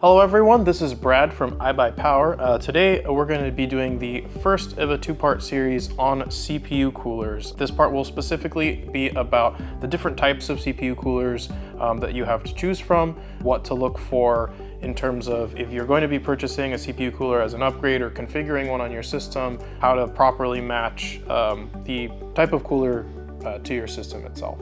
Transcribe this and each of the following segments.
Hello everyone, this is Brad from iBuyPower. Uh, today we're going to be doing the first of a two-part series on CPU coolers. This part will specifically be about the different types of CPU coolers um, that you have to choose from, what to look for in terms of if you're going to be purchasing a CPU cooler as an upgrade or configuring one on your system, how to properly match um, the type of cooler uh, to your system itself.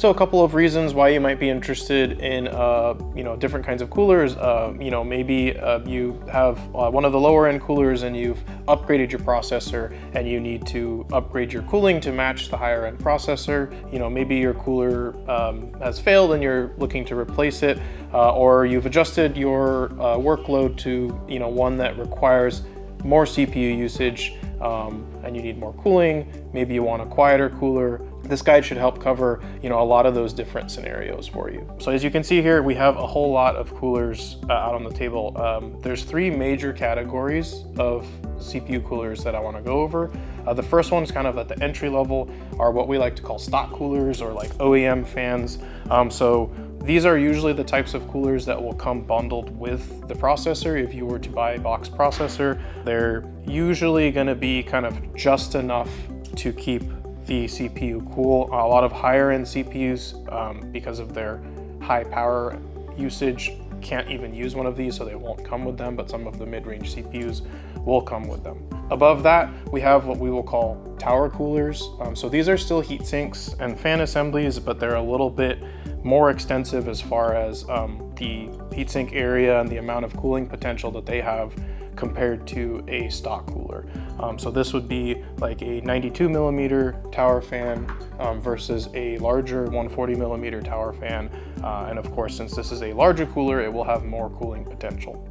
So a couple of reasons why you might be interested in, uh, you know, different kinds of coolers. Uh, you know, maybe uh, you have uh, one of the lower end coolers and you've upgraded your processor and you need to upgrade your cooling to match the higher end processor. You know, maybe your cooler um, has failed and you're looking to replace it, uh, or you've adjusted your uh, workload to, you know, one that requires more CPU usage um, and you need more cooling. Maybe you want a quieter cooler this guide should help cover, you know, a lot of those different scenarios for you. So as you can see here, we have a whole lot of coolers uh, out on the table. Um, there's three major categories of CPU coolers that I wanna go over. Uh, the first one is kind of at the entry level are what we like to call stock coolers or like OEM fans. Um, so these are usually the types of coolers that will come bundled with the processor. If you were to buy a box processor, they're usually gonna be kind of just enough to keep the CPU cool. A lot of higher end CPUs, um, because of their high power usage, can't even use one of these, so they won't come with them, but some of the mid-range CPUs will come with them. Above that, we have what we will call tower coolers. Um, so these are still heat sinks and fan assemblies, but they're a little bit more extensive as far as um, the heatsink area and the amount of cooling potential that they have compared to a stock cooler. Um, so this would be like a 92 millimeter tower fan um, versus a larger 140 millimeter tower fan. Uh, and of course, since this is a larger cooler, it will have more cooling potential.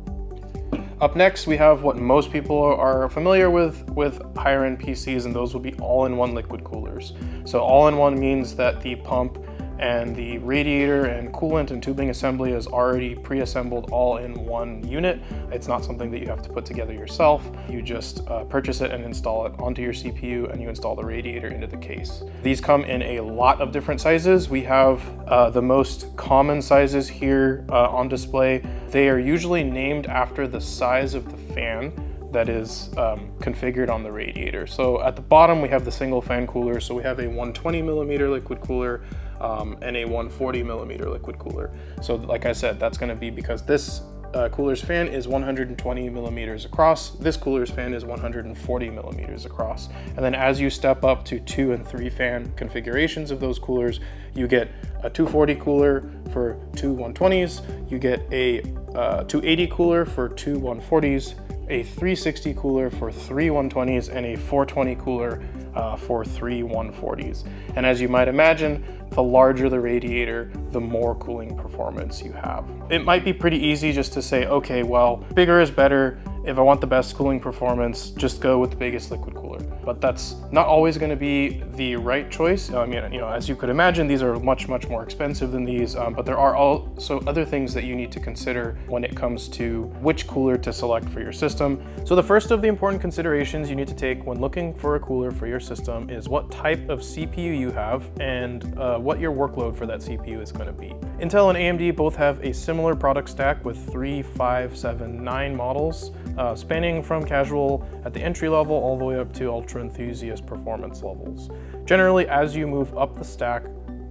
Up next, we have what most people are familiar with with higher end PCs, and those will be all-in-one liquid coolers. So all-in-one means that the pump and the radiator and coolant and tubing assembly is already pre-assembled all in one unit. It's not something that you have to put together yourself. You just uh, purchase it and install it onto your CPU and you install the radiator into the case. These come in a lot of different sizes. We have uh, the most common sizes here uh, on display. They are usually named after the size of the fan that is um, configured on the radiator. So at the bottom, we have the single fan cooler. So we have a 120 millimeter liquid cooler um, and a 140 millimeter liquid cooler. So like I said, that's gonna be because this uh, cooler's fan is 120 millimeters across. This cooler's fan is 140 millimeters across. And then as you step up to two and three fan configurations of those coolers, you get a 240 cooler for two 120s, you get a uh, 280 cooler for two 140s, a 360 cooler for three 120s, and a 420 cooler uh, for three 140s. And as you might imagine, the larger the radiator, the more cooling performance you have. It might be pretty easy just to say, okay, well, bigger is better. If I want the best cooling performance, just go with the biggest liquid cooler. But that's not always gonna be the right choice. I mean, you know, as you could imagine, these are much, much more expensive than these, um, but there are also other things that you need to consider when it comes to which cooler to select for your system. So the first of the important considerations you need to take when looking for a cooler for your system is what type of CPU you have and uh, what your workload for that CPU is gonna be. Intel and AMD both have a similar product stack with three, five, seven, nine models uh, spanning from casual at the entry level all the way up to ultra enthusiast performance levels. Generally, as you move up the stack,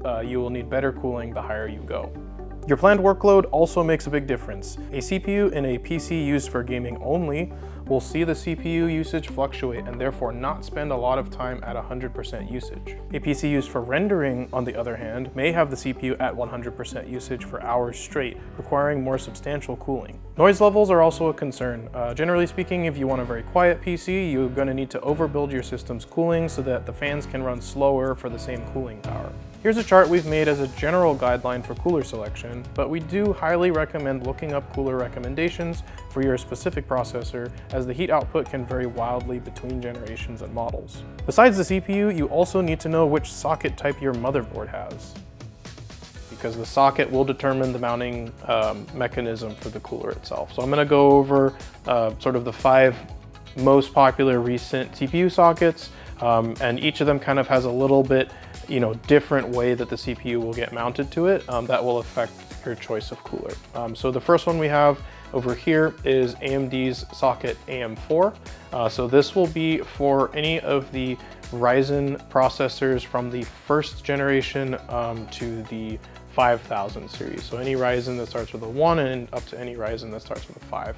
uh, you will need better cooling the higher you go. Your planned workload also makes a big difference. A CPU in a PC used for gaming only will see the CPU usage fluctuate and therefore not spend a lot of time at 100% usage. A PC used for rendering, on the other hand, may have the CPU at 100% usage for hours straight, requiring more substantial cooling. Noise levels are also a concern. Uh, generally speaking, if you want a very quiet PC, you're going to need to overbuild your system's cooling so that the fans can run slower for the same cooling power. Here's a chart we've made as a general guideline for cooler selection, but we do highly recommend looking up cooler recommendations for your specific processor as the heat output can vary wildly between generations and models. Besides the CPU, you also need to know which socket type your motherboard has because the socket will determine the mounting um, mechanism for the cooler itself. So I'm gonna go over uh, sort of the five most popular recent CPU sockets, um, and each of them kind of has a little bit you know, different way that the CPU will get mounted to it um, that will affect your choice of cooler. Um, so the first one we have over here is AMD's socket AM4. Uh, so this will be for any of the Ryzen processors from the first generation um, to the 5000 series. So any Ryzen that starts with a one and up to any Ryzen that starts with a five.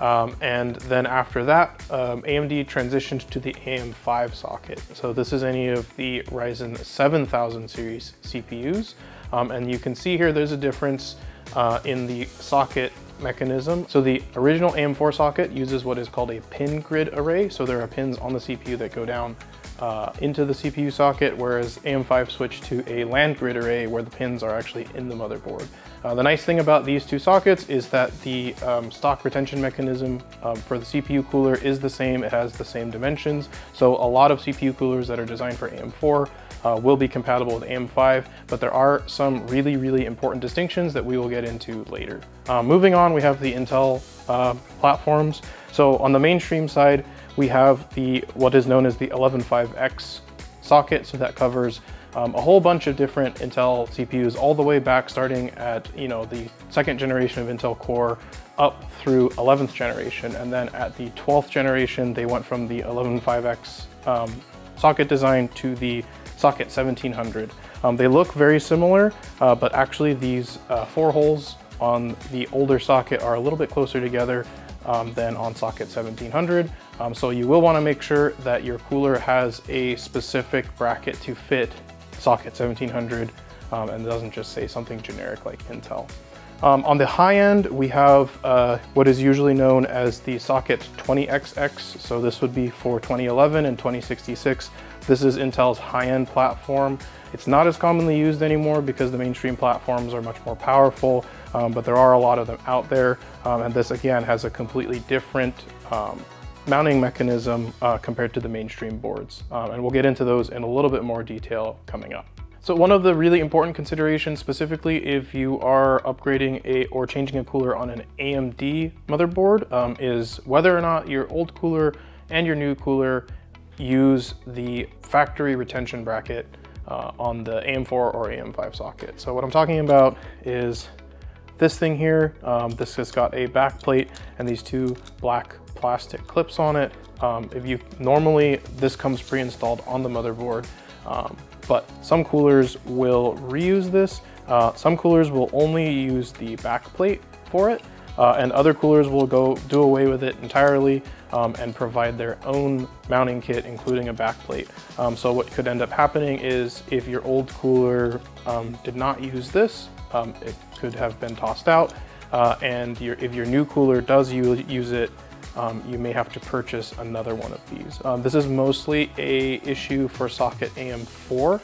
Um, and then after that, um, AMD transitioned to the AM5 socket. So this is any of the Ryzen 7000 series CPUs. Um, and you can see here there's a difference uh, in the socket mechanism. So the original AM4 socket uses what is called a pin grid array. So there are pins on the CPU that go down uh, into the CPU socket, whereas AM5 switched to a land grid array where the pins are actually in the motherboard. Uh, the nice thing about these two sockets is that the um, stock retention mechanism um, for the CPU cooler is the same. It has the same dimensions. So a lot of CPU coolers that are designed for AM4 uh, will be compatible with AM5, but there are some really, really important distinctions that we will get into later. Uh, moving on, we have the Intel uh, platforms. So on the mainstream side, we have the what is known as the 115X socket. So that covers um, a whole bunch of different Intel CPUs all the way back starting at you know the second generation of Intel Core up through 11th generation. And then at the 12th generation, they went from the 115X um, socket design to the socket 1700. Um, they look very similar, uh, but actually these uh, four holes on the older socket are a little bit closer together um, than on socket 1700. Um, so you will want to make sure that your cooler has a specific bracket to fit socket 1700 um, and doesn't just say something generic like Intel. Um, on the high end, we have uh, what is usually known as the socket 20XX. So this would be for 2011 and 2066. This is Intel's high-end platform. It's not as commonly used anymore because the mainstream platforms are much more powerful, um, but there are a lot of them out there. Um, and this again has a completely different um, mounting mechanism uh, compared to the mainstream boards. Um, and we'll get into those in a little bit more detail coming up. So one of the really important considerations, specifically if you are upgrading a or changing a cooler on an AMD motherboard, um, is whether or not your old cooler and your new cooler use the factory retention bracket uh, on the AM4 or AM5 socket. So what I'm talking about is this thing here. Um, this has got a back plate and these two black plastic clips on it. Um, if you normally, this comes pre-installed on the motherboard, um, but some coolers will reuse this. Uh, some coolers will only use the back plate for it, uh, and other coolers will go do away with it entirely um, and provide their own mounting kit, including a backplate. Um, so what could end up happening is if your old cooler um, did not use this, um, it could have been tossed out. Uh, and your, if your new cooler does use it, um, you may have to purchase another one of these. Um, this is mostly a issue for socket AM4.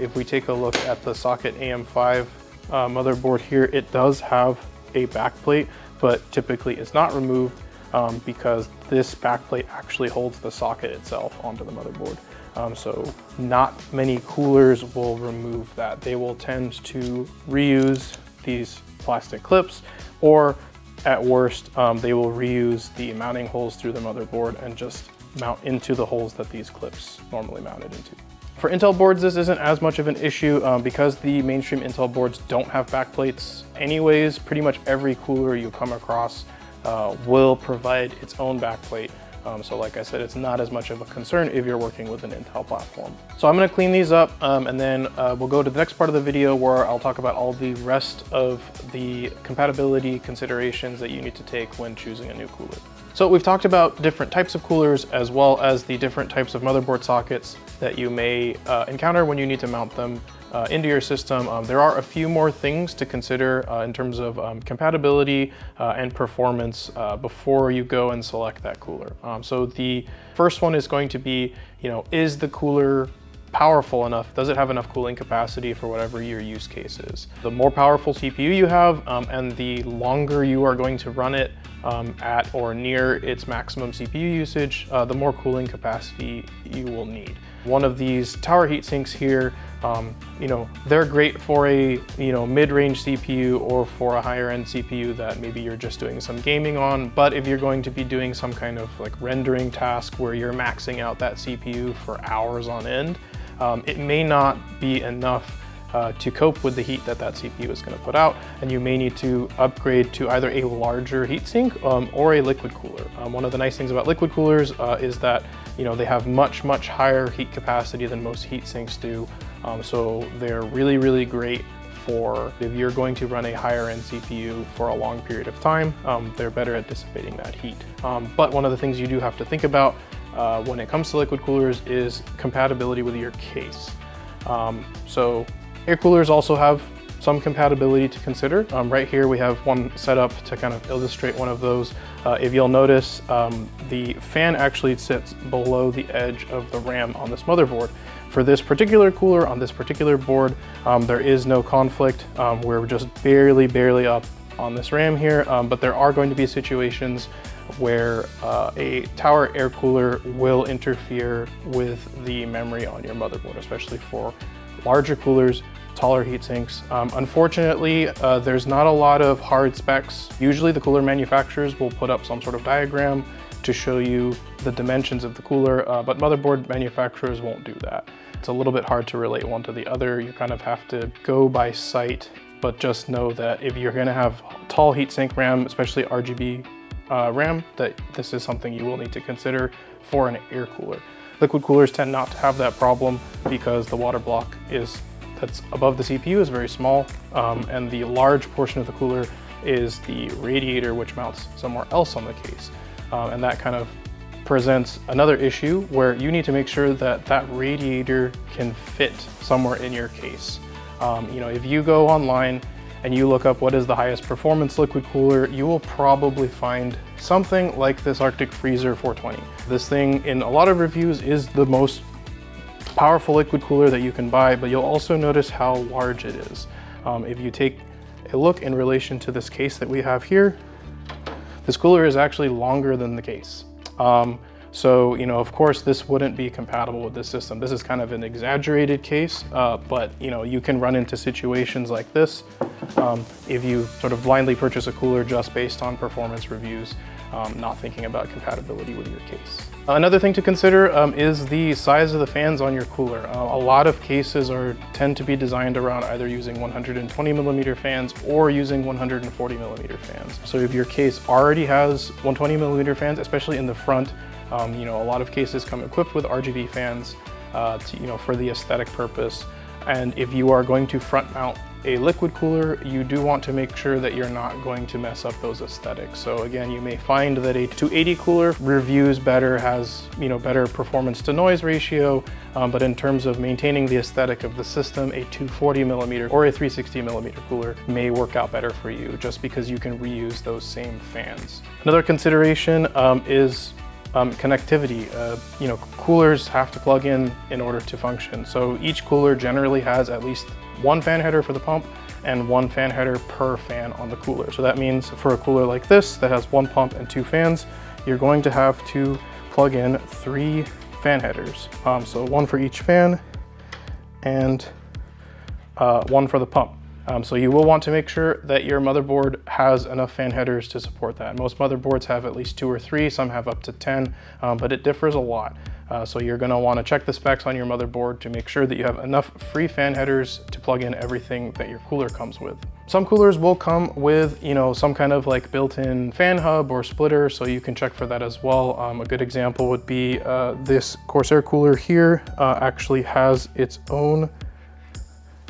if we take a look at the socket AM5 uh, motherboard here, it does have a backplate, but typically it's not removed um, because this backplate actually holds the socket itself onto the motherboard. Um, so not many coolers will remove that. They will tend to reuse these plastic clips or at worst, um, they will reuse the mounting holes through the motherboard and just mount into the holes that these clips normally mounted into. For Intel boards, this isn't as much of an issue um, because the mainstream Intel boards don't have backplates anyways. Pretty much every cooler you come across uh, will provide its own backplate. Um, so like I said, it's not as much of a concern if you're working with an Intel platform. So I'm gonna clean these up um, and then uh, we'll go to the next part of the video where I'll talk about all the rest of the compatibility considerations that you need to take when choosing a new cooler. So we've talked about different types of coolers as well as the different types of motherboard sockets that you may uh, encounter when you need to mount them uh, into your system. Um, there are a few more things to consider uh, in terms of um, compatibility uh, and performance uh, before you go and select that cooler. Um, so the first one is going to be, you know, is the cooler powerful enough? Does it have enough cooling capacity for whatever your use case is? The more powerful CPU you have um, and the longer you are going to run it um, at or near its maximum CPU usage, uh, the more cooling capacity you will need. One of these tower heat sinks here, um, you know, they're great for a, you know, mid-range CPU or for a higher end CPU that maybe you're just doing some gaming on. But if you're going to be doing some kind of like rendering task where you're maxing out that CPU for hours on end, um, it may not be enough uh, to cope with the heat that that CPU is going to put out, and you may need to upgrade to either a larger heatsink um, or a liquid cooler. Um, one of the nice things about liquid coolers uh, is that you know they have much much higher heat capacity than most heat sinks do, um, so they're really really great for if you're going to run a higher end CPU for a long period of time, um, they're better at dissipating that heat. Um, but one of the things you do have to think about uh, when it comes to liquid coolers is compatibility with your case. Um, so Air coolers also have some compatibility to consider. Um, right here we have one set up to kind of illustrate one of those. Uh, if you'll notice, um, the fan actually sits below the edge of the RAM on this motherboard. For this particular cooler on this particular board, um, there is no conflict. Um, we're just barely, barely up on this RAM here, um, but there are going to be situations where uh, a tower air cooler will interfere with the memory on your motherboard, especially for larger coolers, taller heat sinks. Um, unfortunately, uh, there's not a lot of hard specs. Usually the cooler manufacturers will put up some sort of diagram to show you the dimensions of the cooler, uh, but motherboard manufacturers won't do that. It's a little bit hard to relate one to the other. You kind of have to go by sight, but just know that if you're gonna have tall heatsink RAM, especially RGB uh, RAM, that this is something you will need to consider for an air cooler. Liquid coolers tend not to have that problem because the water block is that's above the CPU is very small um, and the large portion of the cooler is the radiator which mounts somewhere else on the case. Um, and that kind of presents another issue where you need to make sure that that radiator can fit somewhere in your case. Um, you know, if you go online and you look up what is the highest performance liquid cooler, you will probably find something like this Arctic Freezer 420. This thing in a lot of reviews is the most powerful liquid cooler that you can buy, but you'll also notice how large it is. Um, if you take a look in relation to this case that we have here, this cooler is actually longer than the case. Um, so, you know, of course, this wouldn't be compatible with this system. This is kind of an exaggerated case, uh, but, you know, you can run into situations like this um, if you sort of blindly purchase a cooler just based on performance reviews, um, not thinking about compatibility with your case. Another thing to consider um, is the size of the fans on your cooler. Uh, a lot of cases are tend to be designed around either using 120 millimeter fans or using 140 millimeter fans. So if your case already has 120 millimeter fans, especially in the front, um, you know, a lot of cases come equipped with RGB fans, uh, to, you know, for the aesthetic purpose. And if you are going to front mount a liquid cooler, you do want to make sure that you're not going to mess up those aesthetics. So again, you may find that a 280 cooler reviews better, has you know better performance to noise ratio, um, but in terms of maintaining the aesthetic of the system, a 240 millimeter or a 360 millimeter cooler may work out better for you just because you can reuse those same fans. Another consideration um, is um, connectivity. Uh, you know, coolers have to plug in in order to function. So each cooler generally has at least one fan header for the pump and one fan header per fan on the cooler. So that means for a cooler like this that has one pump and two fans, you're going to have to plug in three fan headers. Um, so one for each fan and uh, one for the pump. Um, so you will want to make sure that your motherboard has enough fan headers to support that. Most motherboards have at least two or three, some have up to 10, um, but it differs a lot. Uh, so you're gonna wanna check the specs on your motherboard to make sure that you have enough free fan headers to plug in everything that your cooler comes with. Some coolers will come with, you know, some kind of like built-in fan hub or splitter, so you can check for that as well. Um, a good example would be uh, this Corsair cooler here uh, actually has its own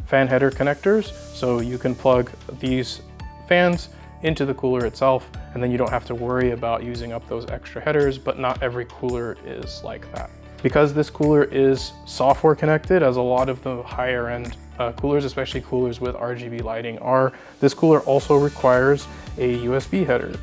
fan header connectors. So you can plug these fans into the cooler itself, and then you don't have to worry about using up those extra headers, but not every cooler is like that. Because this cooler is software connected, as a lot of the higher end uh, coolers, especially coolers with RGB lighting are, this cooler also requires a USB header.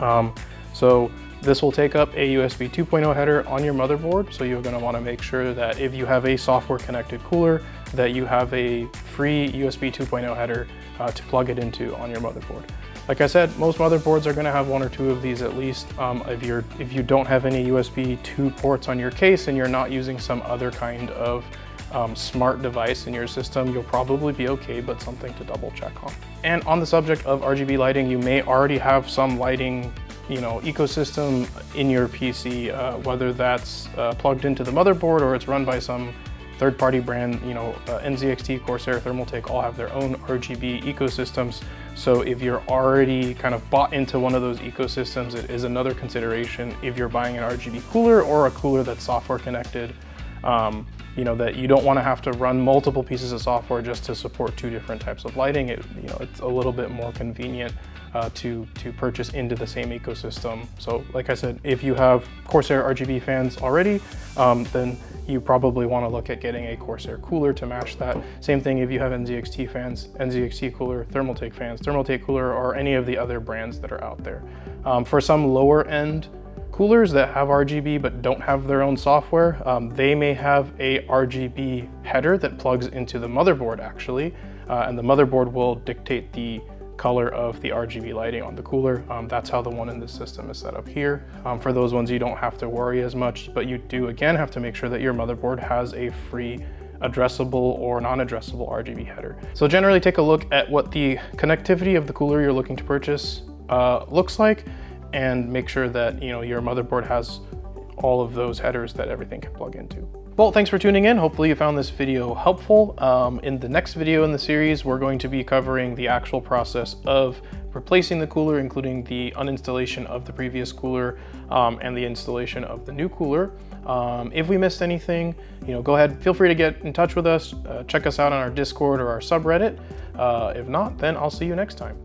Um, so this will take up a USB 2.0 header on your motherboard, so you're gonna wanna make sure that if you have a software connected cooler, that you have a free USB 2.0 header uh, to plug it into on your motherboard. Like I said, most motherboards are gonna have one or two of these at least. Um, if, you're, if you don't have any USB 2 ports on your case and you're not using some other kind of um, smart device in your system, you'll probably be okay, but something to double check on. And on the subject of RGB lighting, you may already have some lighting you know, ecosystem in your PC, uh, whether that's uh, plugged into the motherboard or it's run by some third-party brand, you know, uh, NZXT, Corsair, Thermaltake all have their own RGB ecosystems. So if you're already kind of bought into one of those ecosystems, it is another consideration if you're buying an RGB cooler or a cooler that's software connected. Um, you know, that you don't want to have to run multiple pieces of software just to support two different types of lighting. It, you know, it's a little bit more convenient uh, to, to purchase into the same ecosystem. So like I said, if you have Corsair RGB fans already, um, then you probably want to look at getting a Corsair cooler to match that. Same thing if you have NZXT fans, NZXT cooler, Thermaltake fans, Thermaltake cooler, or any of the other brands that are out there. Um, for some lower end coolers that have RGB but don't have their own software, um, they may have a RGB header that plugs into the motherboard actually, uh, and the motherboard will dictate the color of the RGB lighting on the cooler. Um, that's how the one in this system is set up here. Um, for those ones, you don't have to worry as much, but you do again have to make sure that your motherboard has a free addressable or non-addressable RGB header. So generally take a look at what the connectivity of the cooler you're looking to purchase uh, looks like and make sure that you know your motherboard has all of those headers that everything can plug into. Well, thanks for tuning in. Hopefully you found this video helpful. Um, in the next video in the series, we're going to be covering the actual process of replacing the cooler, including the uninstallation of the previous cooler um, and the installation of the new cooler. Um, if we missed anything, you know, go ahead, feel free to get in touch with us. Uh, check us out on our Discord or our subreddit. Uh, if not, then I'll see you next time.